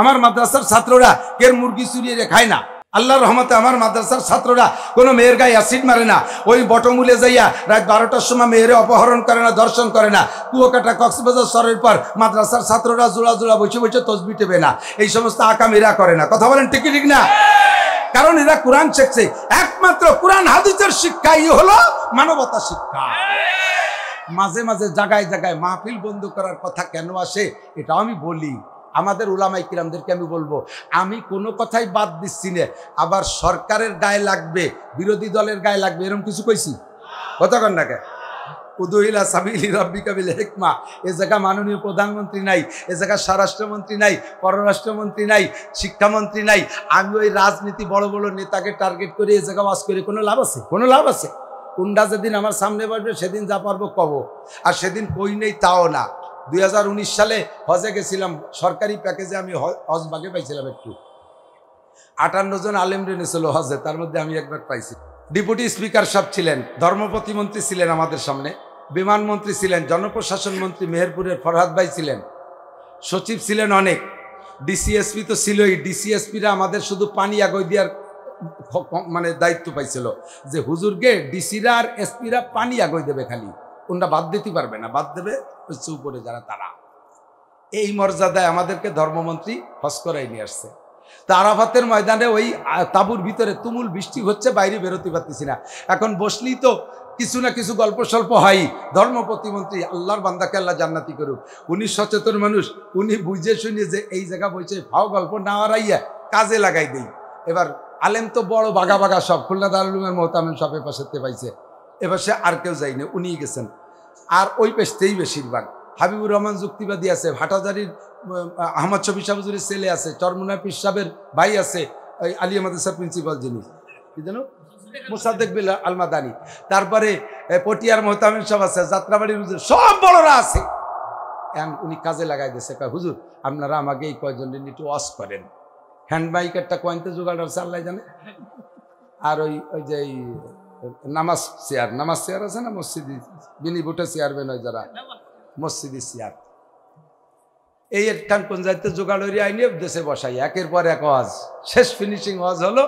আমার মাদ্রাসার ছাত্ররা কের মুরগি চুরিয়ে খায় না। আল্লাহ রহমতে আমার মাদ্রাসার ছাত্ররা কোনো মেয়ের গায়ে অ্যাসিড মারে না। ওই বটমূলে যাইয়া রাত বারোটার সময় মেয়েরে অপহরণ করে না, দর্শন করে না। কুয়াকাটা কক্সবাজার সরের পর মাদ্রাসার ছাত্ররা জোড়া জোড়া বসে বসে তসবি টেবে না। এই সমস্ত আকাম এরা করে না। কথা বলেন ঠিক ঠিক না? কারণ এরা কোরআন শিখছে। একমাত্র কোরআন হাদিসের শিক্ষাই হলো মানবতা শিক্ষা। মাঝে মাঝে জায়গায় জায়গায় মাহফিল বন্ধ করার কথা কেন আসে? এটা আমি বলি। আমাদের উলামাই কিরামদেরকে আমি বলব, আমি কোনো কথাই বাদ দিচ্ছি না। আবার সরকারের গায়ে লাগবে, বিরোধী দলের গায়ে লাগবে এরকম কিছু কইছি? কতক্ষণ নাকি উদহিলা সাবিলি রব্বি কাবিল হেকমা। এ জায়গা মাননীয় প্রধানমন্ত্রী নাই, এ জায়গা স্বরাষ্ট্রমন্ত্রী নাই, পররাষ্ট্রমন্ত্রী নাই, শিক্ষামন্ত্রী নাই। আমি ওই রাজনীতি বড় বড় নেতাকে টার্গেট করে এ জায়গা ওয়াজ করে, কোনো লাভ আছে? কোনো লাভ আছে? কুন্ডা যেদিন আমার সামনে বসবে, সেদিন যা পারব কব। আর সেদিন কই নেই তাও না। দুই হাজার উনিশ সালে হজে গেছিলাম। সরকারি প্যাকেজে আমি হজ হজবাগে পাইছিলাম একটু। আটান্ন জন আলেম এনেছিল হজে, তার মধ্যে আমি একবার পাইছি। ডেপুটি স্পিকার সব ছিলেন ধর্ম প্রতিমন্ত্রী ছিলেন আমাদের সামনে বিমানমন্ত্রী ছিলেন, জনপ্রশাসন মন্ত্রী মেহেরপুরের ফরহাদ ভাই ছিলেন, সচিব ছিলেন অনেক। ডিসিএসপি তো ছিলই, ডিসিএসপিরা আমাদের শুধু পানি আগই দেওয়ার মানে দায়িত্ব পাইছিল, যে হুজুরকে ডিসিরা আর এসপিরা পানি আগই দেবে খালি। কোনটা বাদ দিতে পারবে না, বাদ দেবে হচ্ছে উপরে যারা তারা। এই মর্যাদায় আমাদেরকে ধর্মমন্ত্রী হস করাই নিয়ে আসছে। তা আরাফাতের ময়দানে ওই তাঁবুর ভিতরে তুমুল বৃষ্টি হচ্ছে, বাইরে বেরোতে পারতেছি না। এখন বসলেই তো কিছু না কিছু গল্প স্বল্প হয়। ধর্ম প্রতিমন্ত্রী, আল্লাহর বান্দাকে আল্লাহ জান্নাতি করুক। উনি সচেতন মানুষ, উনি বুঝে শুনিয়ে যে এই জায়গা বসে ভাও গল্প না হারাইয়া কাজে লাগাই দেই। এবার আলেম তো বড় বাগা বাগা সব, খুলনা দারুলুমের মোহতামেন সব এপাশেতে পাইছে। এবার সে আর কেউ যায়নি, উনিই গেছেন। আর ওই পেশতেই বেশিরভাগ। হাবিবুর রহমান যুক্তিবাদী আছে ভাটাজারির আহমদ শফি সাহুজুরের ছেলে আছে চরমুনা পিস সাহেবের ভাই আছে, ওই আলিয়া মাদ্রাসার প্রিন্সিপাল যিনি। কি মোসাদ্দেক বিল আলমাদানি। তারপরে পটিয়ার মোহতামিন সব আছে, যাত্রাবাড়ির হুজুর, সব বড়রা আছে। এখন উনি কাজে লাগাই দিয়েছে, কয়, হুজুর, আপনারা আমাকে এই কয়জন একটু ওয়াশ করেন। হ্যান্ড বাইকেরটা কয়েনতে জোগাড় আছে, আল্লাহ জানে? আর ওই ওই যে নামাজ চেয়ার নামাজ চেয়ার আছে না মসজিদি? বিনি বুটে চেয়ারম্যান হয় যারা। মসজিদি চেয়ার। এই একখান পঞ্চায়েতে জোগাড় আইনে দেশে বসাই একের পর এক ওয়াজ। শেষ ফিনিশিং ওয়াজ হলো,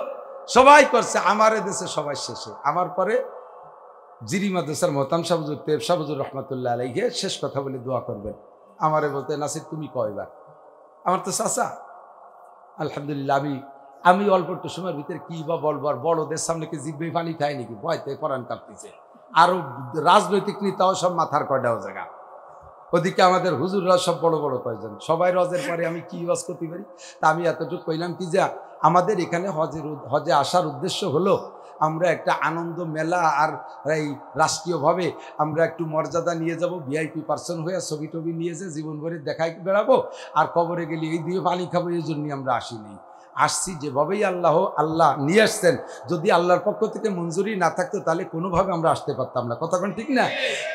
সবাই করছে, আমার দেশে সবাই শেষে। আমার পরে জিরি মাদ্রাসার মোহতাম সাবুজুর তেব সাবুজুর রহমতুল্লাহ আলাইকে শেষ কথা বলে দোয়া করবেন। আমারে বলতে, নাসির, তুমি কয়বার? আমার তো চাচা। আলহামদুলিল্লাহ, আমি আমি অল্প একটু সময়ের ভিতরে কি বা বলব? আর বড়দের সামনে কি জিব্বে পানি খায় নাকি ভয়তে কোরআন কাঁপতেছে। আরও রাজনৈতিক নেতাও সব মাথার কয়টাও জায়গা ওদিকে আমাদের হুজুররা সব বড় বড় কয়জন। সবাই রজের পরে আমি কি ওয়াজ করতে পারি? তা আমি এতটুকু কইলাম কি যে, আমাদের এখানে হজের হজে আসার উদ্দেশ্য হলো আমরা একটা আনন্দ মেলা আর এই রাষ্ট্রীয়ভাবে আমরা একটু মর্যাদা নিয়ে যাব ভিআইপি পার্সন হয়ে ছবি টবি নিয়ে যে জীবন ভরে দেখাই বেড়াবো, আর কবরে গেলে এই দিয়ে পানি খাব, এই জন্যই আমরা আসিনি আসছি, যেভাবেই আল্লাহ আল্লাহ নিয়ে আসছেন, যদি আল্লাহর পক্ষ থেকে মঞ্জুরি না থাকতো, তাহলে কোনোভাবে আমরা আসতে পারতাম না। কতক্ষণ ঠিক না?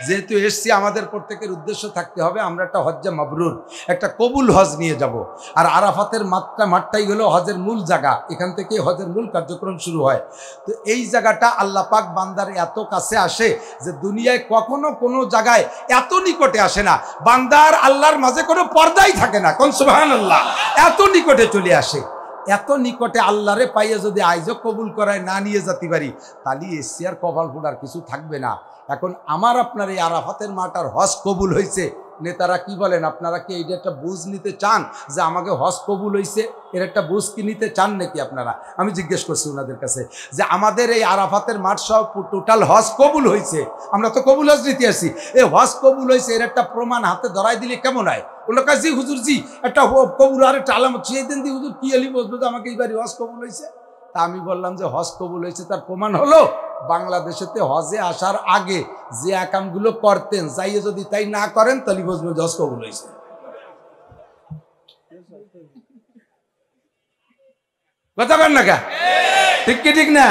যেহেতু এসছি, আমাদের প্রত্যেকের উদ্দেশ্য থাকতে হবে, আমরা একটা হজ্জা মাবরুর, একটা কবুল হজ নিয়ে যাব। আর আরাফাতের মাত্রা মাঠটাই হলো হজের মূল জায়গা। এখান থেকে হজের মূল কার্যক্রম শুরু হয়। তো এই জায়গাটা আল্লাহ পাক বান্দার এত কাছে আসে যে দুনিয়ায় কখনো কোনো জায়গায় এত নিকটে আসে না। বান্দার আল্লাহর মাঝে কোনো পর্দাই থাকে না। কোন আল্লাহ এত নিকটে চলে আসে। এত নিকটে আল্লাহরে পাইয়ে যদি আয়োজক কবুল করায় না নিয়ে যেতে পারি, তাহলে এশিয়ার কপাল ফুটার কিছু থাকবে না। এখন আমার আপনার এই আরাফাতের মাটার হজ কবুল হয়েছে নেতারা কি বলেন? আপনারা কি এইটা একটা বুঝ নিতে চান যে আমাকে হজ কবুল হয়েছে এর একটা বুঝ কি নিতে চান নাকি আপনারা? আমি জিজ্ঞেস করছি ওনাদের কাছে যে আমাদের এই আরাফাতের মাঠ সব টোটাল হজ কবুল হয়েছে আমরা তো কবুল হজ নিতে আসি। এই হজ কবুল হয়েছে এর একটা প্রমাণ হাতে ধরাই দিলে কেমন হয়? ওনার কাছে হুজুর, জি, একটা কবুল আর একটা আলামত। সেই দিন দিয়ে হুজুর কি আলি বলব যে আমাকে এইবারই হজ কবুল হয়েছে তা আমি বললাম যে হজ কবুল হয়েছে, তার প্রমাণ হলো বাংলাদেশেতে হজে আসার আগে যে আকামগুলো করতেন, যাইয়ে যদি তাই না করেন, তাহলে বুঝবেন হজ কবুল হয়েছে। ঠিক কি ঠিক না?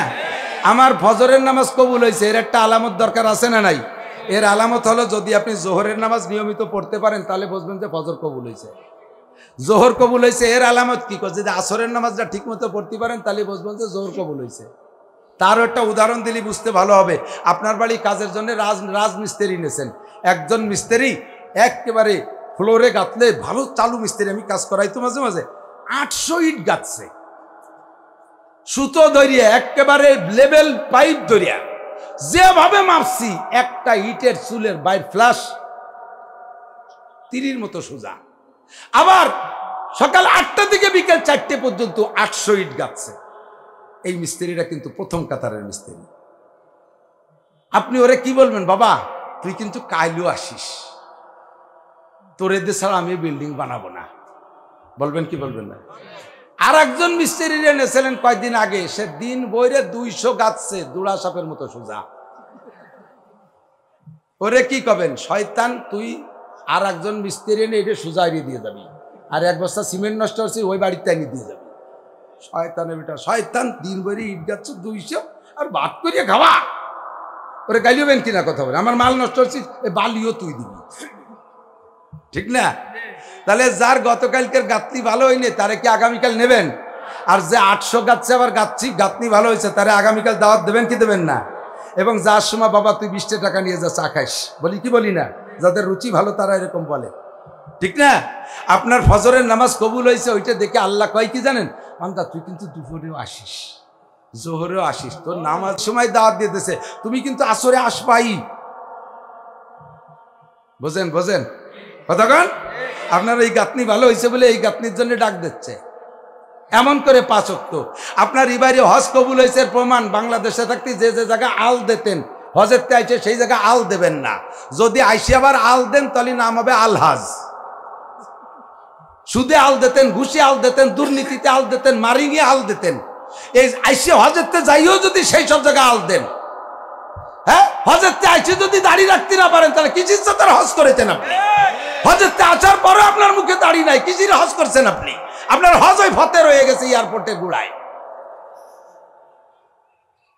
আমার ফজরের নামাজ কবুল হয়েছে, এর একটা আলামত দরকার আছে না নাই? এর আলামত হলো যদি আপনি জোহরের নামাজ নিয়মিত পড়তে পারেন, তাহলে বুঝবেন যে ফজর কবুল হয়েছে। জোহর কবুল হয়েছে এর আলামত কি? করে যদি আসরের নামাজটা ঠিক মতো পড়তে পারেন, তাহলে বুঝবেন যে জোহর কবুল হয়েছে তারও একটা উদাহরণ দিলে বুঝতে ভালো হবে। আপনার বাড়ি কাজের জন্য রাজ, রাজমিস্ত্রি নিয়েছেন একজন মিস্ত্রি একেবারে ফ্লোরে গাঁথলে ভালো চালু মিস্ত্রি, আমি কাজ করাই তো মাঝে মাঝে, আটশো ইট গাচ্ছে সুতো ধরিয়া, একেবারে লেভেল পাইপ ধরিয়া, যেভাবে মাপছি, একটা ইটের চুলের বাইর ফ্লাশ, তিরির মতো সোজা। আবার সকাল আটটা থেকে বিকেল চারটে পর্যন্ত আটশো ইট গাচ্ছে। এই মিস্ত্রিটা কিন্তু প্রথম কাতারের মিস্ত্রি। আপনি ওরে কি বলবেন, বাবা? তুই কিন্তু কাইলু আসিস। তোর এদের ছাড়া আমি বিল্ডিং বানাবো না। বলবেন কি বলবেন না? আর একজন মিস্ত্রি এনেছিলেন কয়েকদিন আগে। সে দিন বইরে দুইশো গাছছে দুড়া সাপের মতো সোজা। ওরে কি কবেন? শয়তান, তুই আর একজন মিস্ত্রি এনে এটা সোজা দিয়ে যাবি। আর এক বস্তা সিমেন্ট নষ্ট হচ্ছে, ওই বাড়িতে এনে দিয়ে যাবি। শয়তানের বেটা, শয়তান দিন বইরে ইট গাছ দুইশো, আর ভাত করিয়ে খাওয়া। ওরে গালিবেন কিনা কথা বলে। আমার মাল নষ্ট হচ্ছে এই বালিও তুই দিবি। ঠিক না? তাহলে যার গতকালকের গাত্তি ভালো হয়নি, তারে কি আগামীকাল নেবেন? আর যে আটশো গাচ্ছে আবার গাচ্ছি গাত্তি ভালো হয়েছে, তারে আগামীকাল দাওয়াত দেবেন কি দেবেন না? এবং যার সময়, বাবা, তুই বিশটা টাকা নিয়ে যা, চা খাইস বলি কি বলি না? যাদের রুচি ভালো তারা এরকম বলে। ঠিক না? আপনার ফজরের নামাজ কবুল হয়েছে, ওইটা দেখে আল্লাহ কয় কি জানেন? মান্দা তুই কিন্তু দুপুরেও আসিস, জোহরেও আসিস, তোর নামাজ সময় দাওয়াত দিতেছে, তুমি কিন্তু আসরে আসবাই। বোঝেন বোঝেন? কতক্ষণ আপনার এই গাতনি ভালো হয়েছে বলে এই গাতনির জন্য ডাক দিচ্ছে। এমন করে পাঁচক্ত আপনার ইবারে হজ কবুল হয়েছে প্রমাণ, বাংলাদেশে থাকতে যে যে জায়গায় আল দিতেন হজের চাইছে সেই জায়গায় আল দেবেন না। যদি আইসি আবার আল দেন, তাহলে নাম হবে আলহাজ। সুদে আল দিতেন, ঘুষে আল দিতেন, দুর্নীতিতে আল দিতেন, মারিংয়ে আল দিতেন। এই আইসি হজেরতে যাইও যদি সেই সব জায়গায় আল দেন। হ্যাঁ? হজেরতে আইসি যদি দাড়ি রাখতে না পারেন, তাহলে কি চিন্তা তারা হজ করেছেন আপনি? হজেরতে আসার পরে আপনার মুখে দাড়ি নাই কিসির হজ করছেন আপনি? আপনার হজ ওই ফতে রয়ে গেছে, এয়ারপোর্টে গুড়ায়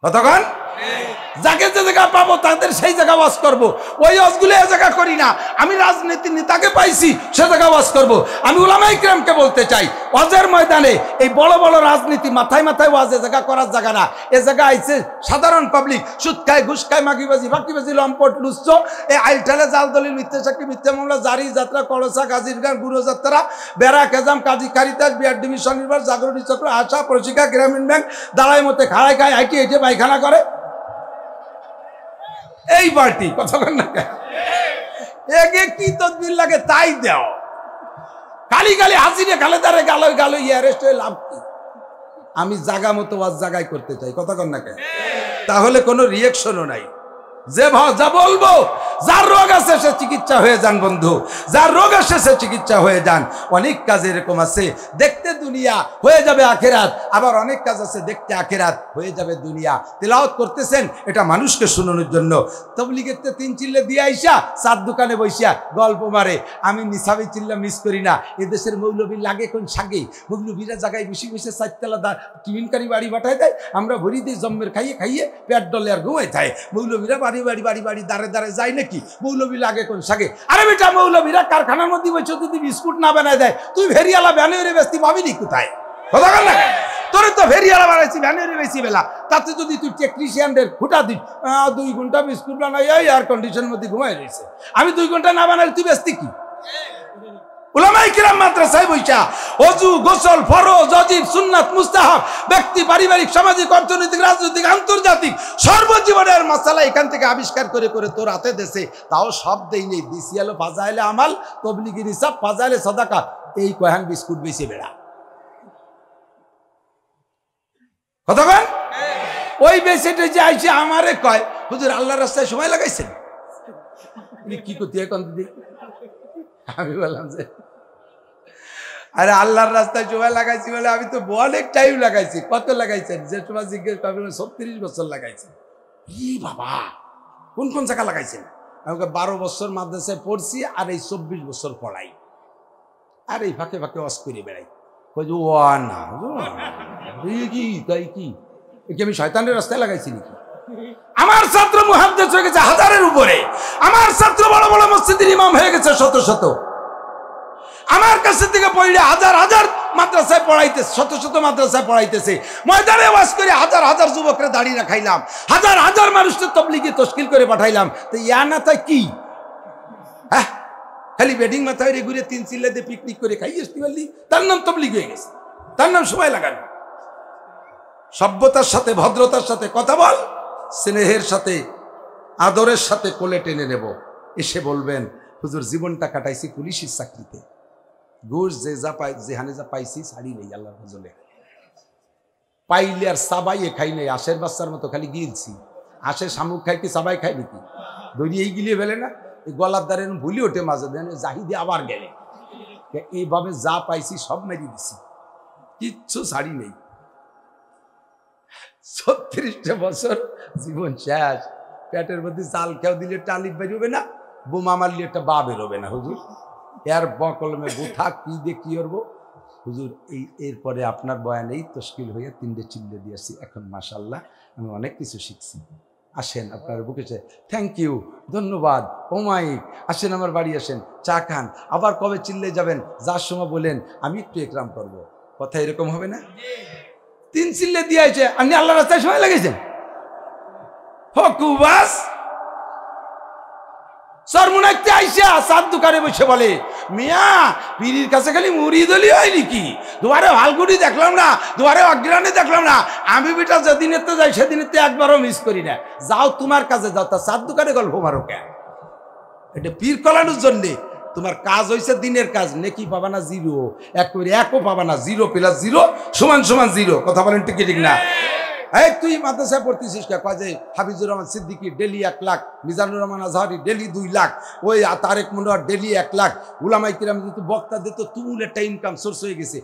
কতক্ষণ? যাকে যে জায়গা পাবো, তাদের সেই জায়গা বাস করব। ওই অজগুলো এ জায়গা করি না। আমি রাজনীতির নেতাকে পাইছি, সে জায়গা বাস আমি ক্রামকে বলতে চাই অজের ময়দানে এই বড় বড় রাজনীতি মাথায় মাথায় জায়গা করার জায়গা না। এ জায়গা আইছে সাধারণ পাবলিক, সুদ খায়, ঘুষ খায়, মাগিবাজি বাকিবাজি লম্পট লুচ্ছ এই আইলঠালে জাল, দলিল, মিথ্যে মামলা, জারি, যাত্রা, কলসা গাজীর গান গুরু যাত্রা বেড়া কেজাম কাজী কারিতাস বিআর ডিভিশন নির্ভর জাগরণী চক্র, আশা প্রশিক্ষা গ্রামীণ ব্যাংক দাঁড়াই মতে খাড়ায় খায় পায়খানা করে। এই পার্টি কতক্ষণ না একে কি তদবির লাগে তাই দেও। কালি কালি হাসিনে খালেদারে গালো গালো অ্যারেস্ট হয়ে লাভ কি? আমি জাগা মতো ওয়াজ জাগাই করতে চাই কতক্ষণ না কেন? তাহলে কোনো রিয়েকশনও নাই। যে যা বলব যার রোগ আছে সে চিকিৎসা হয়ে যান, বন্ধু। যার রোগ আছে সে চিকিৎসা হয়ে যান। অনেক কাজ এরকম আছে। দেখতে দুনিয়া, হয়ে যাবে আখেরাত। আবার অনেক কাজ আছে, দেখতে আখেরাত। হয়ে যাবে দুনিয়া। তেলাওয়াত করতেছেন, এটা মানুষকে শুনানোর জন্য। তবলিগের তো তিন চিল্লে দিয়ে আইসা, চার দোকানে বৈশা গল্প মারে। আমি নিসাবি চিল্লা মিস করি না। এদেশের মৌলবী লাগে কোন সাগে মৌলবীরা জায়গায় বেশি বসে চারতলা দা টিফিনকারী বাড়ি পাঠায় দেয়। আমরা ভরি দিই জম্মের খাইয়ে খাইয়ে পেট ডলে আর ঘুমাই থাকে মৌলবীরা বাড়ি বাড়ি বাড়ি বাড়ি দাঁড়ে দাঁড়ে যায় নাকি মৌলবী লাগে কোন সাগে আরে বেটা মৌলবীরা কারখানার মধ্যে বলছো যদি বিস্কুট না বানায় দেয়, তুই ভেরিয়ালা ব্যানিয়ে বেশি পাবিনি কোথায়? কথা বল না। তোরে তো ভেরিয়ালা বানাইছি ভ্যানিয়ে বেশি বেলা। তাতে যদি তুই টেকনিশিয়ানদের ফুটা দিস দুই ঘণ্টা বিস্কুট বানাই এয়ার কন্ডিশনের মধ্যে ঘুমাই রয়েছে। আমি দুই ঘণ্টা না বানাই তুই বেস্তি কি? কিরাম গোসল মুস্তাহাব, ব্যক্তি, পারিবারিক, সামাজিক, অর্থনৈতিক, রাজনৈতিক, আন্তর্জাতিক মশালা এখান থেকে আবিষ্কার করে করে দেশে তাও আমাল বিস্কুট বেড়া। ওই যে আমারে কয়, হুজুর, আল্লাহর রাস্তায় সময় লাগাইছেন? কি করতে এখন দিদি? আমি বললাম যে আরে আল্লাহর রাস্তায় সময় লাগাইছি বলে আমি তো অনেক টাইম লাগাইছি। কত লাগাইছেন? যে সময় জিজ্ঞেস করবেন ছত্রিশ বছর লাগাইছেন। ই বাবা, কোন কোন জায়গা লাগাইছেন? আমাকে বারো বছর মাদ্রাসায় পড়ছি আর এই চব্বিশ বছর পড়াই। আর এই ফাঁকে ফাঁকে অস করে বেড়াই। কই ও না কি তাই কি? কি আমি শয়তানের রাস্তায় লাগাইছি নাকি? আমার ছাত্র মুহাদ্দেস হয়ে গেছে হাজারের উপরে। আমার ছাত্র বড় বড় মসজিদের ইমাম হয়ে গেছে শত শত। আমার কাছে থেকে পড়লে হাজার হাজার মাদ্রাসায় পড়াইতেছে, শত শত মাদ্রাসায় পড়াইতেছে। ময়দানে বাস করে হাজার হাজার যুবকরা দাঁড়িয়ে রাখাইলাম, হাজার হাজার মানুষকে তবলিগে তশকিল করে পাঠাইলাম। তো ইয়া না তাই কি? হ্যাঁ? খালি বেডিং মাথায় ঘুরে তিন চিল্লাতে পিকনিক করে খাই আসতে পারলি তার নাম তবলিগ হয়ে গেছে। তার নাম সময় লাগানো। সভ্যতার সাথে, ভদ্রতার সাথে কথা বল, স্নেহের সাথে, আদরের সাথে কোলে টেনে নেব। এসে বলবেন, হুজুর, জীবনটা কাটাইছি পুলিশের চাকরিতে। ঘুষ যে যা পাই, যেখানে যা পাইছি ছাড়ি নেই আল্লাহর ফজলে। পাইলে আর সাবাইয়ে খাই নেই, আশের বাচ্চার মতো খালি গিলছি। আশে শামুক খাই কি, সাবাই খাই নাকি? দড়ি এই গিলিয়ে ফেলে না? এই গলার দ্বারে ভুলি ওঠে মাঝে দেন জাহিদে আবার গেলে। এইভাবে যা পাইছি সব মেরিয়ে দিছি। কিচ্ছু ছাড়ি নেই। ছত্রিশটা বছর জীবন শেষ। পেটের মধ্যে চাল খেয়াও দিলে টালিপ বেরোবে না, বোমা মারলে একটা বা বেরোবে না, হুজুর। এর বকলমে বুথা কি দিয়ে কি করব? হুজুর, এই, এরপরে আপনার বয়ান এই তশকিল হয়ে তিনটে চিল্লে দিয়েছি এখন মাসাল্লাহ আমি অনেক কিছু শিখছি। আসেন আপনার বুকে থ্যাংক ইউ ধন্যবাদ ওমাইক আসেন আমার বাড়ি, আসেন, চা খান। আবার কবে চিল্লে যাবেন? যার সময় বলেন, আমি একটু একরাম করব। কথা এরকম হবে না? তিন চিল্লে দিয়েছে আপনি আল্লাহ রাস্তায় সময় লেগেছেন হকুবাস! আইসা সাত দোকানে বসে বলে, মিয়া পিড়ির কাছে খালি মুড়ি দলি হয় নাকি? দুয়ারে হালগুড়ি দেখলাম না, দুয়ারে অগ্রানে দেখলাম না। আমি বেটা যেদিনের তো যাই সেদিনের তো একবারও মিস করি না। যাও তোমার কাছে, যাও, তা সাত দোকানে গল্প মারো কেন এটা পীর কলানোর জন্যে। তোমার কাজ হয়েছে দিনের কাজ, নেকি পাবা না জিরো। এক করে একও পাবা না, জিরো প্লাস জিরো, সমান সমান জিরো। কথা বলেন ঠিক না? এই, তুই মাদ্রাসায় পড়তেছিস কে? কয় যে হাফিজুর রহমান সিদ্দিকি, ডেলি এক লাখ, মিজানুর রহমান আজহারি, ডেলি দুই লাখ, ওই তারেক মুন্ডার ডেলি এক লাখ কিরাম যদি বক্তা দিত, তুমুল একটা ইনকাম সোর্স হয়ে গেছে।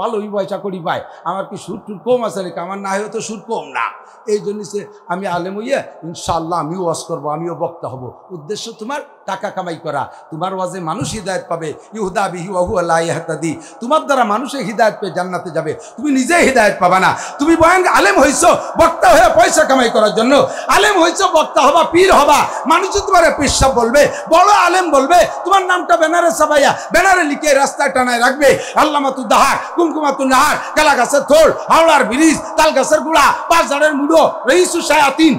ভালোই পয়সা করি পায়। আমার কি সুর টুর কম আছে নাকি? আমার না হয়তো সুর কম না। এই জন্য সে আমি আলেম হইয়া ইনশাল্লাহ আমিও ওয়াজ করব, আমিও বক্তা হব। উদ্দেশ্য তোমার টাকা কামাই করা। তোমার ওয়াজে মানুষ হৃদায়ত পাবে। ইহুদা বিহি ওহু আল্লাহ ইহাদি তোমার দ্বারা মানুষে হৃদায়ত পেয়ে জান্নাতে যাবে। তুমি নিজে হৃদায়ত পাবা না। তুমি বয়ান আলেম হইছ, বক্তা হয়ে পয়সা কামাই করার জন্য। আলেম হইছ, বক্তা হবা, পীর হবা। মানুষ তোমার পেশাব বলবে, বড় আলেম বলবে, তোমার নামটা ব্যানারে সাবাইয়া ব্যানারে লিখে রাস্তায় টানায় রাখবে। আল্লামাতু দাহার, কুমকুমাতু নাহার কালা গাছের থোল হাওড়ার ব্রিজ তাল গাছের গুড়া বাজারের মুড়ো রহিসু সায়াতিন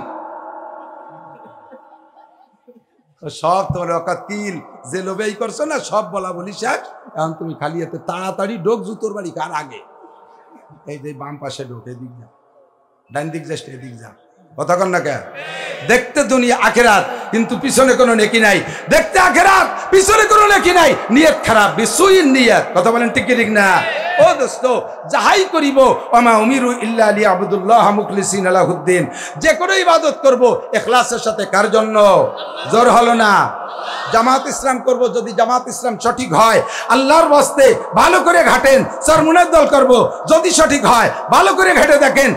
সব তোমার অকাতিল যে লোভে এই করছ না, সব বলা বলি শেষ। এখন তুমি খালি এতে তাড়াতাড়ি ডোক জুতোর বাড়ি, কার আগে? এই যে বাম পাশে ঢোক, এদিক ডান দিক যাস এদিক যা। কথা কন না কে? দেখতে দুনিয়া আখেরাত, কিন্তু পিছনে কোনো নেকি নাই। দেখতে আখেরাত, পিছনে কোনো নেকি নাই। নিয়ত খারাপ বিশ্বইন নিয়ত। কথা বলেন ঠিক ঠিক না? ও দোস্ত, যাহাই করিব আমা উমিরু ইল্লা আলী আবদুল্লাহ মুখলিসিন আলাহুদ্দিন। যে কোনো ইবাদত করব, এখলাসের সাথে কার জন্য? জোর হলো না। জামাত ইসলাম করব, যদি জামাত ইসলাম সঠিক হয়, আল্লাহর বাস্তে ভালো করে ঘাটেন, সরমুনের দল করব, যদি সঠিক হয়, ভালো করে ঘেটে দেখেন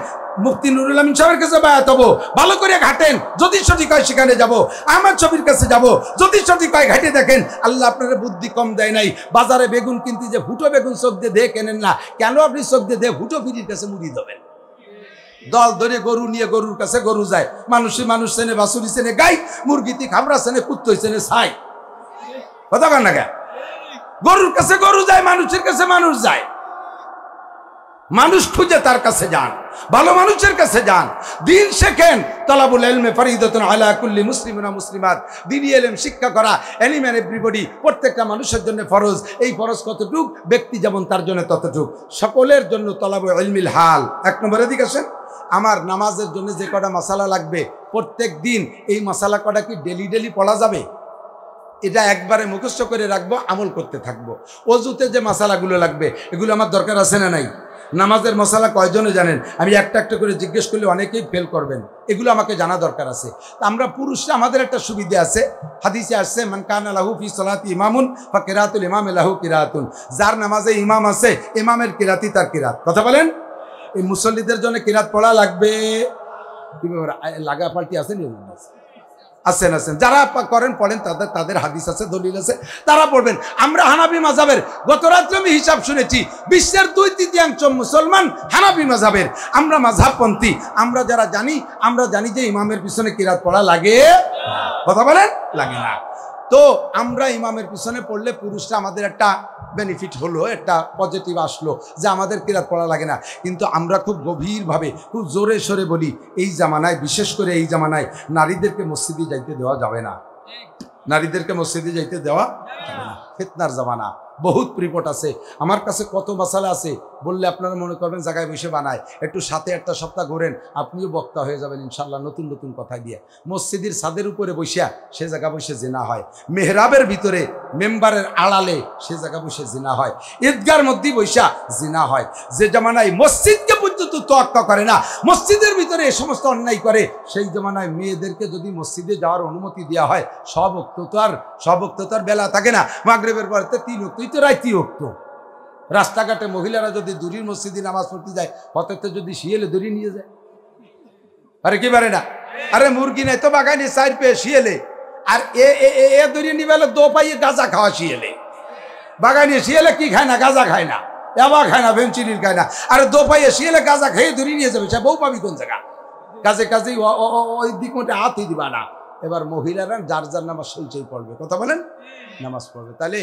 মুফতি নুরুল আমিন সাহেবের কাছে বায়াত হব। ভালো করে ঘাটেন, যদি সঠিক হয় সেখানে যাব। আমার ছবির কাছে যাব, যদি সঠিক হয় ঘাটে দেখেন, আল্লাহ আপনার বুদ্ধি কম দেয় নাই। বাজারে বেগুন কিনতে যে ফুটো বেগুন চোখ দিয়ে দিয়ে কেনেন না, কেন আপনি চোখ দিয়ে দিয়ে ফুটো ফিরির কাছে মুড়ি দেবেন? দল ধরে গরু নিয়ে গরুর কাছে গরু যায়। মানুষে মানুষ চেনে বাসুরি চেনে, গাই মুরগিতি খামড়া চেনে কুত্তই চেনে, ছাই। কথা কন না? গরুর কাছে গরু যায়, মানুষের কাছে মানুষ যায়। মানুষ খুঁজে তার কাছে যান। ভালো মানুষের কাছে যান। দিন শেখেন, তলাবুল এলমে ফরিদতুন আলা কুল্লি মুসলিমনা মুসলিমাত। দিনই এলেম, শিক্ষা করা এনিম্যান এভরিবডি প্রত্যেকটা মানুষের জন্য ফরজ। এই ফরজ কতটুক, ব্যক্তি যেমন তার জন্য ততটুক। সকলের জন্য তলাবু এলমিল হাল। এক নম্বরে দিকে আসেন। আমার নামাজের জন্য যে কটা মশালা লাগবে, প্রত্যেক দিন এই মশালা কটা কি ডেলি ডেলি পড়া যাবে? এটা একবারে মুখস্থ করে রাখব, আমল করতে থাকব। অজুতে যে মশালাগুলো লাগবে, এগুলো আমার দরকার আছে না নাই? নামাজের মশালা কয়জনে জানেন? আমি একটা একটা করে জিজ্ঞেস করলে অনেকেই ফেল করবেন। এগুলো আমাকে জানা দরকার আছে। আমরা পুরুষরা, আমাদের একটা সুবিধা আছে। হাদিসে আসছে মানকান আলাহু ফি সালাতি ইমামুন বা কেরাতুল ইমাম আলাহু কিরাতুন। যার নামাজে ইমাম আছে, ইমামের কিরাতি তার কিরাত। কথা বলেন? এই মুসল্লিদের জন্য কিরাত পড়া লাগবে। লাগা পাল্টি আছে নি আছেন আছেন। যারা করেন, পড়েন, তাদের তাদের হাদিস আছে, দলিল আছে। তারা পড়বেন। আমরা হানাবি মাজাবের, গত রাত্রে আমি হিসাব শুনেছি, বিশ্বের দুই তৃতীয়াংশ মুসলমান হানাবি মাজাবের। আমরা মাঝাবপন্থী। আমরা যারা জানি, আমরা জানি যে ইমামের পিছনে কিরাত পড়া লাগে। কথা বলেন? লাগে না। তো আমরা ইমামের পিছনে পড়লে পুরুষরা আমাদের একটা বেনিফিট হলো একটা পজিটিভ আসলো যে আমাদের কেরাত পড়া লাগে না। কিন্তু আমরা খুব গভীরভাবে খুব জোরে সোরে বলি এই জামানায় বিশেষ করে এই জামানায় নারীদেরকে মসজিদে যাইতে দেওয়া যাবে না। নারীদেরকে মসজিদে যাইতে দেওয়া যাবে না। ফিতনার জামানা। বহুত রিপোর্ট আছে। আমার কাছে কত মশালা আছে, বললে আপনারা মনে করবেন জায়গায় বসে বানায়। একটু সাথে একটা সপ্তাহ ঘোরেন, আপনিও বক্তা হয়ে যাবেন ইনশাল্লাহ নতুন নতুন কথা দিয়ে। মসজিদের ছাদের উপরে বসিয়া সে জায়গা বসে জেনা হয়। মেহরাবের ভিতরে মেম্বারের আড়ালে সে জায়গা বসে জিনা হয়। ঈদগার মধ্যে বৈশা জিনা হয়। যে জামানায় মসজিদকে পর্যন্ত তোয়াক্কা করে না, মসজিদের ভিতরে এ সমস্ত অন্যায় করে, সেই জামানায় মেয়েদেরকে যদি মসজিদে যাওয়ার অনুমতি দেওয়া হয়, সব অক্ত তো আর, সব অক্ত তো আর বেলা থাকে না। মাগরেবের পরে তিন অক্তই তো রাইতি অক্ত রাস্তাঘাটে মহিলারা যদি দূরীর মসজিদে নামাজ পড়তে যায়, হঠাৎ যদি শিয়েলে দূরি নিয়ে যায়। আরে কি পারে না? আরে মুরগি নাই তো বাগানে সাইড পেয়ে শিয়েলে। আর এ এ দূরি নিবেলে দো পাইয়ে গাঁজা খাওয়া শিয়েলে। বাগানে শিয়েলে কি খায় না? গাঁজা খায় না। এবা খায় না ভেঞ্চিনির খায় না। আরে দো পাইয়ে শিয়েলে গাঁজা খেয়ে দূরি নিয়ে যাবে, সে বউ পাবি কোন জায়গা? কাজে কাজেই ওই দিক মধ্যে হাতই দিবা না। এবার মহিলারা যার যার নামাজ সইচই পড়বে। কথা বলেন? নামাজ পড়বে। তাহলে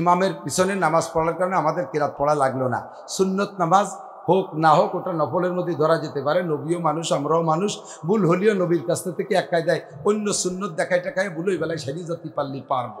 ইমামের পিছনে নামাজ পড়ার কারণে আমাদের কেরাত পড়া লাগল না। সুন্নত নামাজ হোক না হোক, ওটা নফলের মধ্যে ধরা যেতে পারে। নবীও মানুষ, আমরাও মানুষ। ভুল হলিও নবীর কাছ থেকে এক কায়দায় অন্য সুন্নত দেখায় টাকায় ভুলোই বেলায় সারি জাতি পারলি পারব।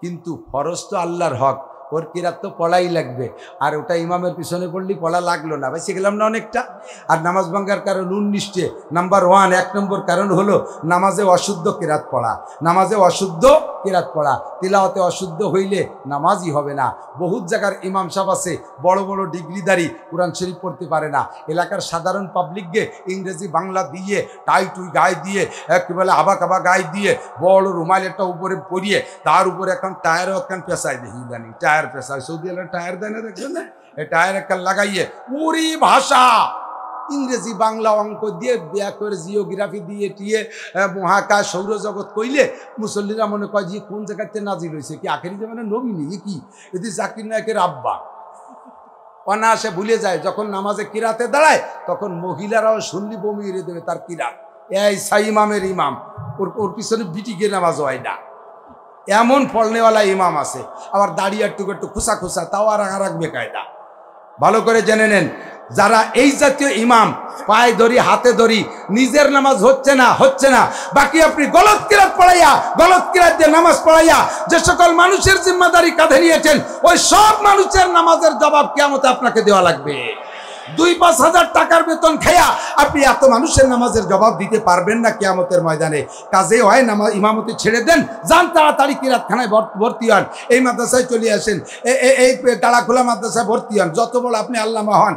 কিন্তু ফরজ তো আল্লাহর হক। ওর কিরাত তো পড়াই লাগবে? আর ওটা ইমামের পিছনে পড়লি পড়া লাগল না। বেঁচে গেলাম না অনেকটা? আর নামাজ ভাঙ্গার কারণ উনিশটে নাম্বার ওয়ান এক নম্বর কারণ হলো নামাজে অশুদ্ধ কিরাত পড়া। নামাজে অশুদ্ধ কিরাত পড়া। তিলাওয়াতে অশুদ্ধ হইলে নামাজই হবে না। বহুত জায়গার ইমাম সাহেব আছে, বড় বড় ডিগ্রিদারি কোরআন শরীফ পড়তে পারে না। এলাকার সাধারণ পাবলিককে ইংরেজি, বাংলা দিয়ে, টাই টুই গায়ে দিয়ে, একেবারে আবা কাবা গায়ে দিয়ে, বড় রুমাল একটা উপরে পরিয়ে, তার উপরে এখন টায়ারও একখান পেশায় দেখি ইদানিং। টায়ার পেশায় সৌদি আরবে টায়ার দেয় না দেখছেন না এই টায়ার একখান লাগাইয়ে পুরি ভাষা ইংরেজি বাংলা অঙ্ক দিয়ে বিয়া করে জিওগ্রাফি দিয়ে টিয়ে মহাকাশ, সৌরজগৎ কইলে মুসল্লিরা মনে কয় যে কোন জায়গাতে নাজিল হয়েছে কি আখেরি জামানে নবীনি এ কি? এদি জাকির নায়কের আব্বা। অনায়াসে ভুলে যায়, যখন নামাজে কিরাতে দাঁড়ায়, তখন মহিলারাও শুনলি বমি এড়ে দেবে তার কিরাত। এই সাই ইমামের ইমাম, ওর ওর পিছনে বিটিকে নামাজ হয় না। এমন ফলনেওয়ালা ইমাম আছে। আবার দাঁড়িয়ে একটু একটু খুসা খুসা, তাও আর রাখবে কায়দা ভালো করে জেনে নেন, যারা এই জাতীয় ইমাম, পায়ে ধরি, হাতে ধরি, নিজের নামাজ হচ্ছে না হচ্ছে না। বাকি আপনি গলত কিরাত পড়াইয়া, গলত কিরাত দিয়ে নামাজ পড়াইয়া যে সকল মানুষের জিম্মাদারি কাঁধে নিয়েছেন, ওই সব মানুষের নামাজের জবাব কেমতে আপনাকে দেওয়া লাগবে। দুই পাঁচ হাজার টাকার বেতন খেয়া আপনি এত মানুষের নামাজের জবাব দিতে পারবেন না কেয়ামতের ময়দানে। কাজে হয় নামাজ ইমামতি ছেড়ে দেন, যান তাড়াতাড়ি কিরাতখানায় ভর- ভর্তি হন। এই মাদ্রাসায় চলে আসেন এই তাড়াখোলা মাদ্রাসায় ভর্তি হন। যত বড় আপনি আল্লামা হন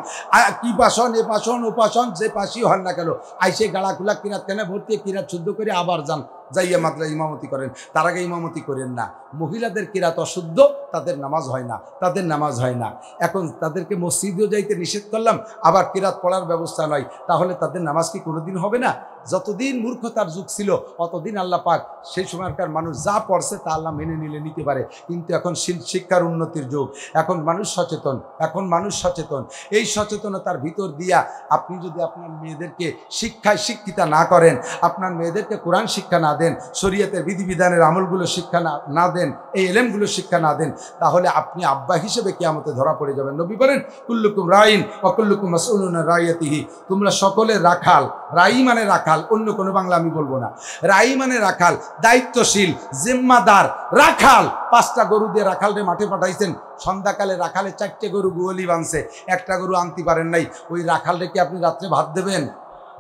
কি পাশন এ পাশন ও পাশন যে পাশই হন না কেন, আইসে গাড়াখোলা কিরাতখানায় ভর্তি কিরাত শুদ্ধ করে আবার যান। যাইয়া মাত্রা ইমামতি করেন। তার আগে ইমামতি করেন না। মহিলাদের কিরাত অশুদ্ধ, তাদের নামাজ হয় না। তাদের নামাজ হয় না। এখন তাদেরকে মসজিদেও যাইতে নিষেধ করলাম, আবার কিরাত পড়ার ব্যবস্থা নয়। তাহলে তাদের নামাজ কি কোনোদিন হবে না? যতদিন মূর্খতার যুগ ছিল অতদিন আল্লাহ পাক সেই সময়কার মানুষ যা পড়ছে তা আল্লাহ মেনে নিলে নিতে পারে। কিন্তু এখন শিক্ষার উন্নতির যুগ। এখন মানুষ সচেতন, এখন মানুষ সচেতন। এই সচেতনতার ভিতর দিয়া আপনি যদি আপনার মেয়েদেরকে শিক্ষায় শিক্ষিতা না করেন, আপনার মেয়েদেরকে কোরআন শিক্ষা না দেন, শরীয়তের বিধিবিধানের আমলগুলো শিক্ষা না না দেন, এই এলেমগুলো শিক্ষা না দেন, তাহলে আপনি আব্বা হিসেবে কেয়ামতে ধরা পড়ে যাবেন। নবী বলেন, কুল্লুকুম রাইন অকুল্লুকুম মাসউলুন রাইয়াতিহি। তোমরা সকলে রাখাল, রাই মানে রাখাল। অন্য কোনো বাংলা আমি বলব না। রাই মানে রাখাল, দায়িত্বশীল, জিম্মাদার, রাখাল। পাঁচটা গরু দিয়ে রাখালরে মাঠে পাঠাইছেন। সন্ধ্যাকালে রাখালে চারটে গরু গুয়লি বাঁধছে একটা গরু আনতে পারেন নাই। ওই রাখালরে কি আপনি রাত্রে ভাত দেবেন?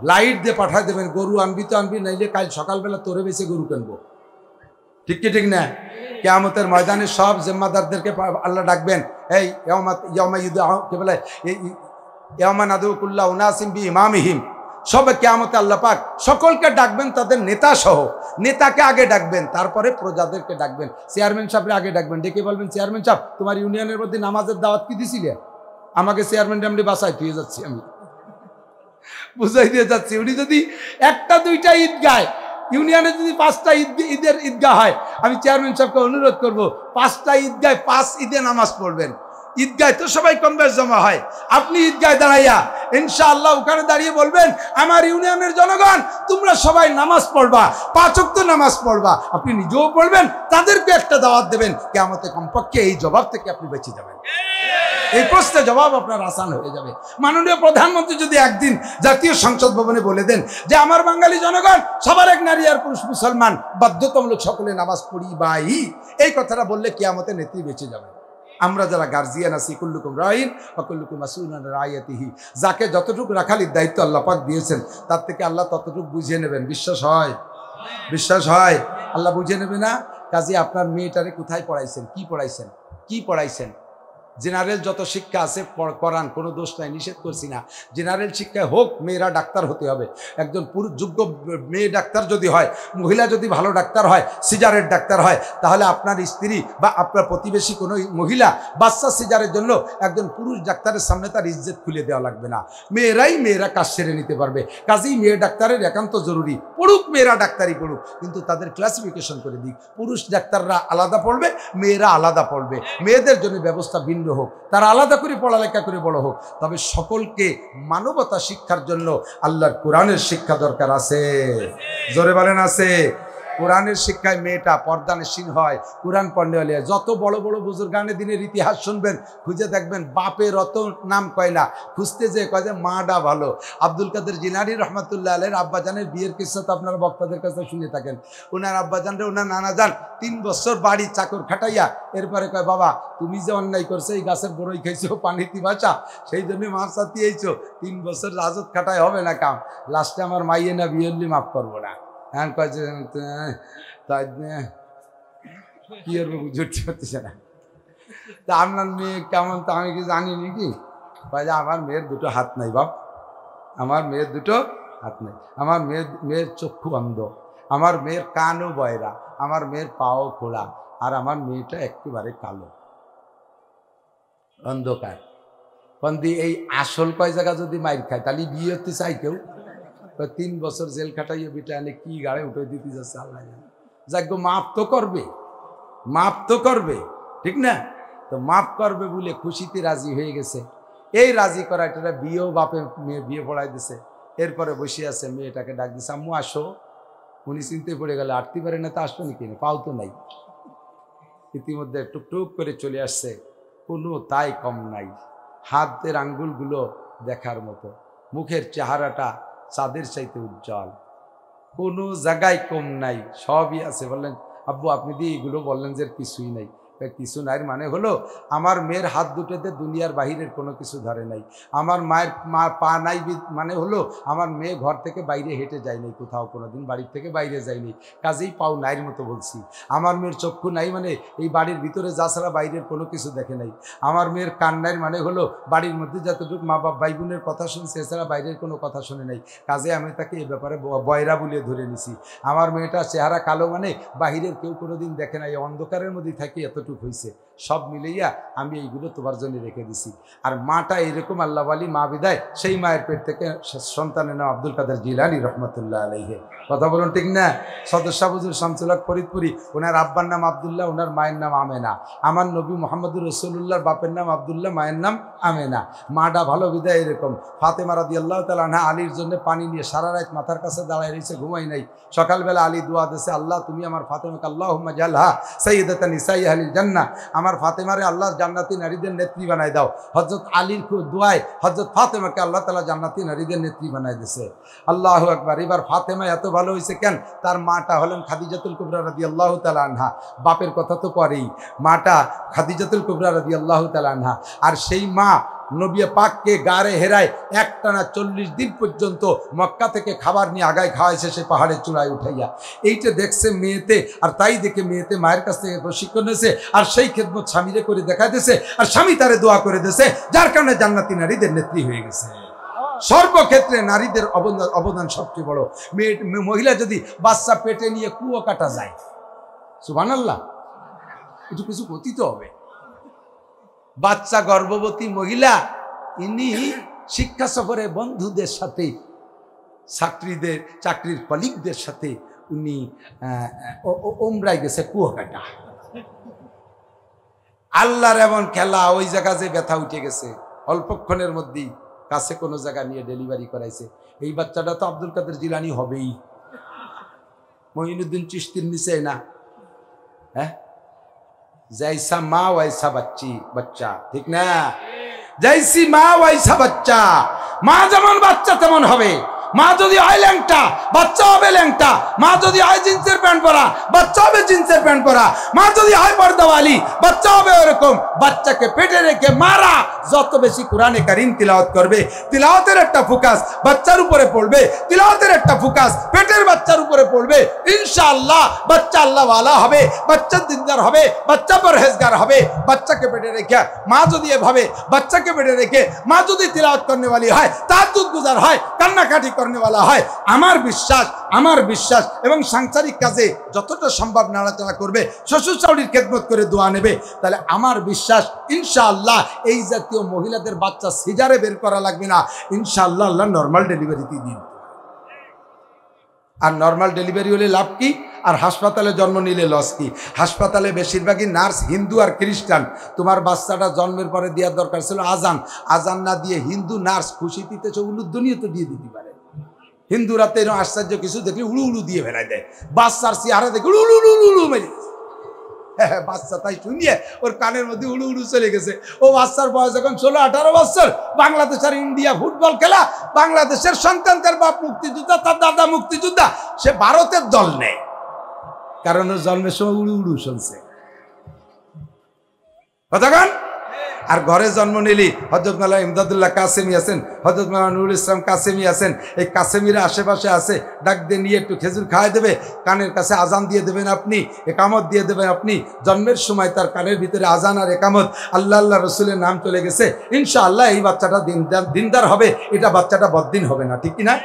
লাইট দিয়ে পাঠায় দেবেন, গরু আনবি তো আনবি, নাইলে কাল সকালবেলা তোরে বেশি গরু কিনবো। ঠিক কি ঠিক না? কেয়ামতের ময়দানে সব জিম্মাদারদেরকে আল্লাহ ডাকবেন, এই ইয়ামা ইয়ামা ইউদ কে বলে? ইয়ামা নাদুকুল্লাহ উনাসিম বি ইমামিহিম সব কেয়ামতে আল্লাহ পাক সকলকে ডাকবেন, তাদের নেতা সহ। নেতাকে আগে ডাকবেন, তারপরে প্রজাদেরকে ডাকবেন। চেয়ারম্যান সাহেবকে আগে ডাকবেন। ডেকে বলবেন, চেয়ারম্যান সাহেব, তোমার ইউনিয়নের মধ্যে নামাজের দাওয়াত কি দিছিলে? আমাকে চেয়ারম্যান টামনি বাসায় থুয়ে যাচ্ছি আমি। বুঝাই দিয়ে যাচ্ছি। উনি যদি একটা, দুইটা ঈদ গায়, ইউনিয়নে যদি পাঁচটা ঈদ, ঈদের ঈদগাহ হয়, আমি চেয়ারম্যান সাহেবকে অনুরোধ করব, পাঁচটা ঈদগায় পাঁচ ঈদে নামাজ পড়বেন। ঈদগায় তো সবাই কম বেশ জমা হয়। আপনি ঈদগায় দাঁড়াইয়া ইনশাআল্লাহ ওখানে দাঁড়িয়ে বলবেন, আমার ইউনিয়নের জনগণ, তোমরা সবাই নামাজ পড়বা পাঁচক তো নামাজ পড়বা। আপনি নিজেও পড়বেন তাদেরকে একটা দাওয়াত দেবেন কেমতে কমপক্ষে এই জবাব থেকে আপনি বেঁচে যাবেন। এই প্রশ্নের জবাব আপনার আসান হয়ে যাবে। মাননীয় প্রধানমন্ত্রী যদি একদিন জাতীয় সংসদ ভবনে বলে দেন যে, আমার বাঙালি জনগণ, সবার এক নারী আর পুরুষ মুসলমান, বাধ্যতামূলক সকলে নামাজ পড়ি বাই এই কথাটা বললে কিয়ামতে নেত্রী বেঁচে যাবে আমরা যারা গার্জিয়ান আছি, কুল্লুকুম রাইন অকুল্লুকুম আসুন রায়াতিহি যাকে যতটুকু রাখালির দায়িত্ব আল্লাহ পাক দিয়েছেন, তার থেকে আল্লাহ ততটুকু বুঝিয়ে নেবেন। বিশ্বাস হয়? বিশ্বাস হয়? আল্লাহ বুঝে নেবে না? কাজে আপনার মেয়েটারে কোথায় পড়াইছেন? কি পড়াইছেন? কি পড়াইছেন? জেনারেল যত শিক্ষা আছে করান কোনো দোষ নাই, নিষেধ করছি না। জেনারেল শিক্ষায় হোক, মেয়েরা ডাক্তার হতে হবে। একজন পুরুষ, যোগ্য মেয়ে ডাক্তার যদি হয়, মহিলা যদি ভালো ডাক্তার হয়, সিজারের ডাক্তার হয়, তাহলে আপনার স্ত্রী বা আপনার প্রতিবেশী কোনো মহিলা বাচ্চা সিজারের জন্য একজন পুরুষ ডাক্তারের সামনে তার ইজ্জত খুলে দেওয়া লাগবে না। মেয়েরাই মেয়েরা কাজ সেরে নিতে পারবে। কাজেই মেয়ে ডাক্তারের একান্ত জরুরি। পড়ুক, মেয়েরা ডাক্তারি পড়ুক, কিন্তু তাদের ক্লাসিফিকেশন করে দিক। পুরুষ ডাক্তাররা আলাদা পড়বে, মেয়েরা আলাদা পড়বে। মেয়েদের জন্য ব্যবস্থা ভিন্ন হোক, তারা আলাদা করে পড়ালেখা করে বড় হোক, তবে সকলকে মানবতা শিক্ষার জন্য আল্লাহর কোরআনের শিক্ষা দরকার আছে। জোরে বলেন আছে। কোরআনের শিক্ষায় মেয়েটা পর্দানেশীন হয়, কোরআন পড়লে হলে। যত বড় বড় বুজুর্গানের দিনের ইতিহাস শুনবেন, খুঁজে দেখবেন বাপের অত নাম কয় না। খুঁজতে যে কয় যে মাডা ভালো। আব্দুল কাদের জিনারি রহমতুল্লাহ আলের আব্বাজানের বিয়ের কিস্সা তো আপনারা বক্তাদের কাছে শুনে থাকেন। ওনার আব্বাজানরে ওনার নানা যান তিন বছর বাড়ি চাকর খাটাইয়া, এরপরে কয়, বাবা, তুমি যে অন্যায় করছ, এই গাছের বড়ই খাইছো, পানি বাঁচা সেই জন্য চাতি এইছো তিন বছর রাজত খাটায় হবে না কাম। লাস্টে আমার মাইয়ে না বিয়েলি মাফ করব না। হ্যাঁ কয় যে তাই কি করব বুঝতে পারতেছে না। তা আপনার মেয়ে কেমন, তা আমি কি জানি নাকি? যে আমার মেয়ের দুটো হাত নাই বাপ। আমার মেয়ের দুটো হাত নেই। আমার মেয়ের মেয়ের চক্ষু অন্ধ। আমার মেয়ের কানও বয়রা। আমার মেয়ের পাও খোলা। আর আমার মেয়েটা একেবারে কালো। অন্ধকার। কন্দি এই আসল কয় জায়গা যদি মাইর খায়, তাহলে বিয়ে হতে চাই কেউ? তিন বছর জেল খাটাইয়ে বিটা, এনে কি গাড়ে উঠে দিতে যাচ্ছে আল্লাহ জানে। যাক মাপ তো করবে মাপ তো করবে, ঠিক না? তো মাপ করবে বলে খুশিতে রাজি হয়ে গেছে। এই রাজি করা এটা বিয়েও বাপে মেয়ে বিয়ে পড়াই দিছে। এরপরে বসে আছে, মেয়েটাকে ডাক দিছে, আম্মু, আসো। উনি চিনতে পড়ে গেলে আটতে পারে না তা আসবে নাকি? পাও তো নাই। ইতিমধ্যে টুকটুক করে চলে আসছে। কোনো তাই কম নাই। হাতের আঙ্গুলগুলো দেখার মতো। মুখের চেহারাটা চাঁদের চাইতে উজ্জ্বল। কোনো জায়গায় কম নাই, সবই আছে। বললেন, আব্বু, আপনি দিয়ে এগুলো বললেন যে কিছুই নাই। কিছু নাই মানে হলো, আমার মেয়ের হাত দুটোতে দুনিয়ার বাহিরের কোনো কিছু ধরে নাই। আমার মায়ের মা পা নাই মানে হলো, আমার মেয়ে ঘর থেকে বাইরে হেঁটে যায় নাই কোথাও কোনো দিন বাড়ির থেকে বাইরে যায়নি কাজেই পাও নাইয়ের মতো বলছি। আমার মেয়ের চক্ষু নাই মানে এই বাড়ির ভিতরে যা ছাড়া বাইরের কোনো কিছু দেখে নাই। আমার মেয়ের কান্নার মানে হলো, বাড়ির মধ্যে যতটুকু মা বাপ ভাই বোনের কথা শুনছে এছাড়া বাইরের কোনো কথা শুনে নাই। কাজে আমি তাকে এ ব্যাপারে বয়রা বলিয়ে ধরে নিছি। আমার মেয়েটা চেহারা কালো মানে বাহিরের কেউ কোনোদিন দেখে নাই। অন্ধকারের মধ্যে থাকি, এতটুকু হয়েছে সব মিলাইয়া আমি এইগুলো তোমার জন্য রেখে দিছি। আর মাটা এরকম আল্লাহ আলী মা বিদায়, সেই মায়ের পেট থেকে সন্তানের নাম আব্দুল কাদের জিলানি রহমতুল্লাহ আলহে কথা বলুন ঠিক না? সদস্য বুজুর শামসুল্লাহ ফরিদপুরি, ওনার আব্বার নাম আবদুল্লাহ, ওনার মায়ের নাম আমেনা। আমার নবী মোহাম্মদুর রসুল্লাহর বাপের নাম আবদুল্লাহ, মায়ের নাম আমেনা। মাটা ভালো বিদায় এরকম। ফাতেমা রাদি আল্লাহ তালা আলীর জন্য পানি নিয়ে সারা রাত মাথার কাছে দাঁড়ায় রয়েছে ঘুমাই নাই। সকালবেলা আলী দোয়া দেশে আল্লাহ তুমি আমার ফাতেমাকে আল্লাহ জালহা সৈয়দতা নিসাই আলীর জান্না আমার ফাতেমারে আল্লাহ জান্নাতি নারীদের নেত্রী বানাই দাও। হজরত আলীর দোয়ায় হজরত ফাতেমাকে আল্লাহ তালা জান্নাতি নারীদের নেত্রী বানাই দিছে। আল্লাহ একবার এবার ফাতেমা এত ভালো হয়েছে কেন? তার মাটা হলেন খাদিজাতুল কুবরা রাদি আল্লাহ তালা আনহা। বাপের কথা তো পরেই। মাটা খাদিজাতুল কুবরা রাদি আল্লাহ তালা আনহা। আর সেই মা নবিয়া পাককে গাড়ে হেরায় একটানা চল্লিশ দিন পর্যন্ত মক্কা থেকে খাবার নিয়ে আগায় খাওয়াইছে সে পাহাড়ের চূড়ায় উঠাইয়া। এইটা দেখছে মেয়েতে, আর তাই দেখে মেয়েতে মায়ের কাছ থেকে প্রশিক্ষণ নিয়েছে, আর সেই খেদমত স্বামীরে করে দেখাই দিয়েছে আর স্বামী তারে দোয়া করে দিয়েছে, যার কারণে জান্নাতি নারীদের নেত্রী হয়ে গেছে। সর্বক্ষেত্রে নারীদের অবদান অবদান সবচেয়ে বড়। মেয়ে, মহিলা যদি বাচ্চা পেটে নিয়ে কুয়ো কাটা যায় সুবান আল্লাহ একটু কিছু গতিতে হবে। বাচ্চা গর্ভবতী মহিলা ইনি শিক্ষা সফরে বন্ধুদের সাথে ছাত্রীদের চাকরির কলিগদের সাথে উনি আহ, ও- ও- ওমরায় গেছে কুয়াকাটা। আল্লাহর এমন খেলা ওই জায়গা যে ব্যথা উঠে গেছে। অল্পক্ষণের মধ্যেই কাছে কোনো জায়গা নিয়ে ডেলিভারি করাইছে। এই বাচ্চাটা তো আব্দুল কাদের জিলানি হবেই। মহিনুদ্দিন চিস্তির নিচে না। হ্যাঁ? জৈসা মা ওয়াইসা বাচ্চি বাচ্চা ঠিক না জৈসি মা ওয়াইসা বাচ্চা মা যেমন বাচ্চা তেমন হবে মা যদি হয় ল্যাংটা, বাচ্চা হবে ল্যাংটা। মা যদি হয় জিন্সের প্যান্ট পরা, বাচ্চা হবে জিন্সের প্যান্ট পরা। মা যদি হয় পর্দাওয়ালি, বাচ্চা হবে ওরকম। বাচ্চাকে পেটে রেখে মারা, যত বেশি কোরআনে কারিম তিলাওয়াত করবে, তিলাওয়াতের একটা ফোকাস বাচ্চার উপরে পড়বে, তিলাওয়াতের একটা ফোকাস পেটের বাচ্চার উপরে পড়বে। ইনশাআল্লাহ বাচ্চা আল্লাহওয়ালা হবে, বাচ্চা দিনদার হবে, বাচ্চা পরহেজগার হবে। বাচ্চাকে পেটে রেখে, মা যদি এভাবে বাচ্চাকে পেটে রেখে, মা যদি তিলাওয়াত করনে वाली হয় তার দুধ গুজার হয়, কান্নাকাটি করনে वाला হয়। আমার বিশ্বাস আমার বিশ্বাস এবং সাংসারিক কাজে যতটা সম্ভব নাড়াচাড়া করবে, শ্বশুর চাউরির খেদমত করে দোয়া নেবে। তাহলে আমার বিশ্বাস, ইনশাআল্লাহ এই জাতীয় মহিলাদের বাচ্চা সিজারে বের করা লাগবে না। ইনশাআল্লাহ আল্লাহ নর্মাল ডেলিভারিতে দিন। আর নর্মাল ডেলিভারি হলে লাভ কি? আর হাসপাতালে জন্ম নিলে লস কি? হাসপাতালে বেশিরভাগই নার্স, হিন্দু আর খ্রিস্টান। তোমার বাচ্চাটা জন্মের পরে দেওয়ার দরকার ছিল আজান। আজান না দিয়ে হিন্দু নার্স খুশি দিতেছে উলুদ্দনীয় তো দিয়ে দিতে পারে। হিন্দুরা তো আশ্চর্য কিছু দেখলে উড়ু উড়ু দিয়ে ফেলাই দেয়। বাচ্চার চেহারা দেখে উড়ু উড়ু উড়ু মেরে হ্যাঁ, হ্যাঁ, বাচ্চা তাই শুনিয়ে ওর কানের মধ্যে উড়ু উড়ু চলে গেছে। ও বাচ্চার বয়স এখন ষোলো আঠারো বছর। বাংলাদেশ আর ইন্ডিয়া ফুটবল খেলা বাংলাদেশের সন্তান তার বাপ মুক্তিযোদ্ধা তার দাদা মুক্তিযোদ্ধা সে ভারতের দল নেয়। কারণ ওর জন্মের সময় উড়ু উড়ু শুনছে। কতক্ষণ আর ঘরে জন্ম নিলি হজরত মালা ইমদাদুল্লাহ কাসেমি আছেন হজরত মালা নুরুল ইসলাম কাসেমি আছেন, এই কাসেমিরা আশেপাশে আছে, ডাক দিয়ে নিয়ে একটু খেজুর খাওয়াই দেবে, কানের কাছে আজান দিয়ে দেবেন আপনি, একামত দিয়ে দেবেন আপনি, জন্মের সময় তার কানের ভিতরে আজান আর একামত, আল্লাহ আল্লাহ রসুলের নাম চলে গেছে, ইনশাআল্লাহ এই বাচ্চাটা দিনদার দিনদার হবে, এটা বাচ্চাটা বদিন হবে না, ঠিক কিনা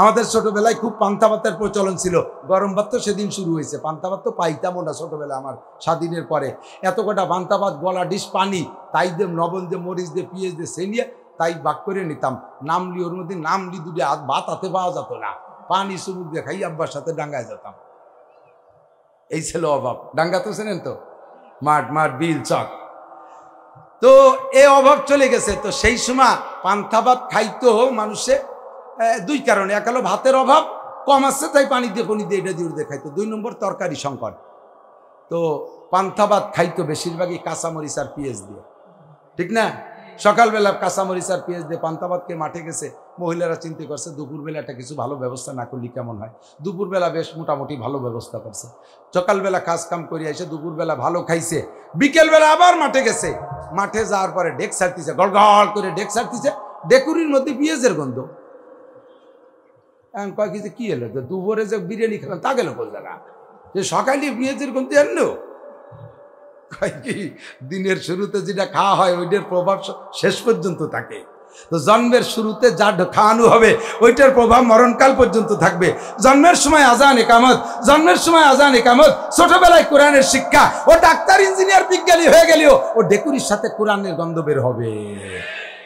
আমাদের ছোটবেলায় খুব পান্তা ভাতের প্রচলন ছিল, গরম ভাত তো সেদিন শুরু হয়েছে, পান্তা ভাত তো পাইতামও না ছোটবেলা আমার, স্বাধীনের পরে, এত কটা পান্তা ভাত, গলা ডিশ, পানি, তাই দিয়ে নবন দিয়ে মরিচ দিয়ে পিঁয়াজ দিয়ে সেনিয়ে, তাই বাক করে নিতাম। নামলি ওর মধ্যে নামলি দুটি ভাত হাতে পাওয়া যেত না। পানি সুমুক দিয়ে খাই, আব্বার সাথে ডাঙ্গায় যেতাম। এই ছিল অভাব। ডাঙ্গা তো চেনেন তো? মাঠ মাঠ, বিল, চক। তো এ অভাব চলে গেছে। তো সেই সময় পান্থা ভাত খাইতো মানুষে দুই কারণে। এক হলো ভাতের অভাব, কম আসছে তাই পানি দিয়ে পানি দিয়ে এটা দিয়ে খাইতো। দুই নম্বর তরকারি সংকট। তো পান্থা ভাত খাইতো বেশিরভাগই কাঁচামরিচ আর পেঁয়াজ দিয়ে। ঠিক না? সকালবেলা কাঁচামরিচ আর পেঁয়াজ দিয়ে পান্তা ভাতকে মাঠে গেছে, মহিলারা চিন্তা করছে, দুপুরবেলা একটা কিছু ভালো ব্যবস্থা না করলে কেমন হয়? দুপুরবেলা বেশ মোটামুটি ভালো ব্যবস্থা করছে। সকালবেলা কাজ কাম করে এসে দুপুরবেলা ভালো খাইছে। বিকেলবেলা আবার মাঠে গেছে। মাঠে যাওয়ার পরে ডেক সারতিছে গড় গড় করে ডেক সারতিছে ডেকুরির মধ্যে পেঁয়াজের গন্ধ। এখন কয় কি যে কি এলো দুপুরে যে বিরিয়ানি খেলাম, তা গেল কোন যে সকালে পেঁয়াজের গন্ধ আনলো কি দিনের শুরুতে যেটা খাওয়া হয়, ওইটার প্রভাব শেষ পর্যন্ত থাকে। তো জন্মের শুরুতে যা খাওয়ানো হবে, ওইটার প্রভাব মরণকাল পর্যন্ত থাকবে। জন্মের সময় আজান একামত, জন্মের সময় আজান একামত, ছোটবেলায় কোরআনের শিক্ষা। ও ডাক্তার, ইঞ্জিনিয়ার, বিজ্ঞানী হয়ে গেলেও ও ডেকুরির সাথে কোরআনের গন্ধ বের হবে।